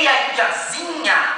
E aí, Jazinha?